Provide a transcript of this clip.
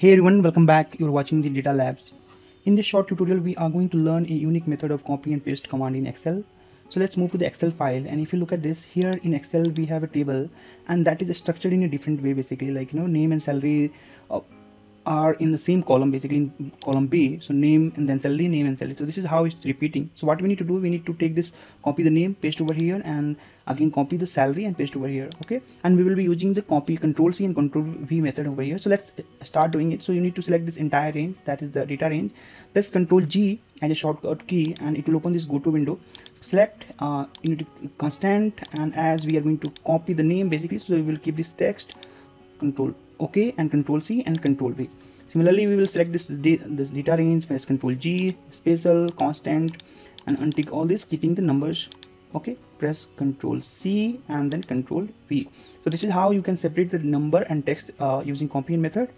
Hey everyone, welcome back. You're watching the Data Labs. In this short tutorial, we are going to learn a unique method of copy and paste command in Excel. So let's move to the Excel file. And if you look at this here in Excel, we have a table and that is structured in a different way, basically like, you know, name and salary uh, are in the same column basically in column B so name and then salary name and salary so this is how it's repeating. So what we need to do we need to take this copy the name paste over here and again copy the salary and paste over here okay? And we will be using the copy control C and control V method over here. So let's start doing it. So you need to select this entire range that is the data range. Press control G as a shortcut key and it will open this go to window. Select uh, unit constant and as we are going to copy the name basically so we will keep this text control OK and control C and control V. Similarly, we will select this, this data range, press control G, special, constant and untick all this keeping the numbers okay press control c and then control v so this is how you can separate the number and text uh, using complement method